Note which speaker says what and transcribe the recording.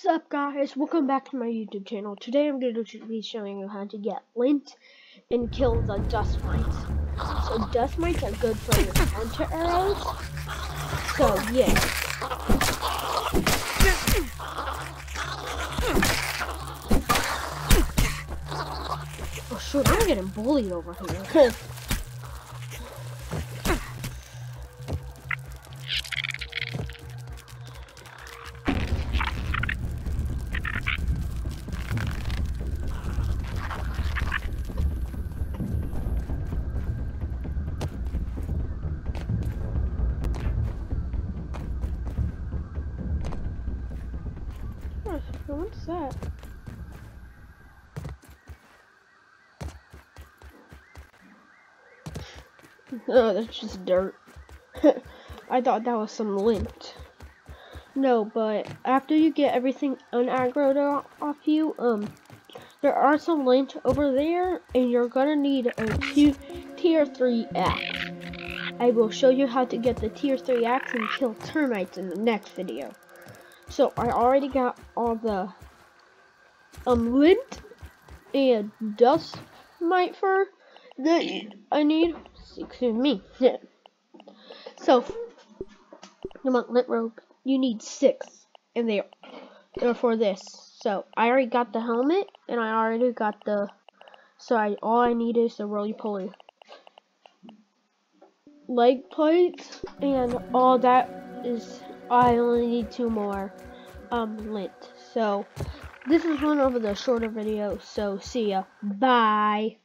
Speaker 1: What's up guys, welcome back to my YouTube channel. Today I'm going to be showing you how to get lint and kill the dust mites. So dust mites are good for your hunter arrows. So yeah. Oh shoot, I'm getting bullied over here. What's that? Oh, that's just dirt. I thought that was some lint. No, but after you get everything unaggroed off you, um, there are some lint over there, and you're gonna need a two, tier 3 axe. I will show you how to get the tier 3 axe and kill termites in the next video. So I already got all the um lint and dust mite fur that I need. Excuse me. So come on, lint rope. You need six, and they are for this. So I already got the helmet, and I already got the. So I all I need is the roly poly leg plates, and all that is I only need two more um lint. So this is one of the shorter videos. So see ya. Bye.